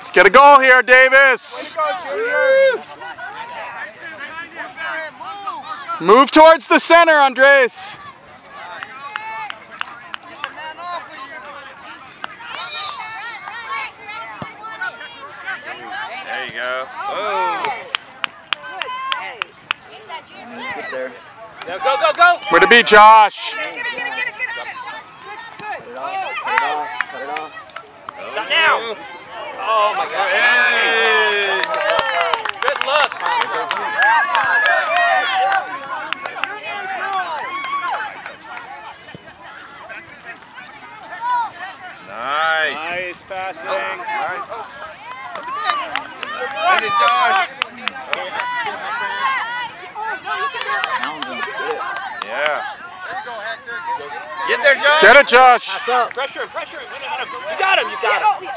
Let's get a goal here, Davis. Move towards the center, Andres. There you go. Oh. There. Go, go, go, go! Where to be, Josh? Cut it off. Cut it off. Cut it off. Shot now! Nice. Nice passing. Nice. Oh. Get oh. it, Josh. Townsend. Get. Yeah. Get there, Josh. Get it, Josh. Pass up. Pressure him, pressure him. You got him, you got him.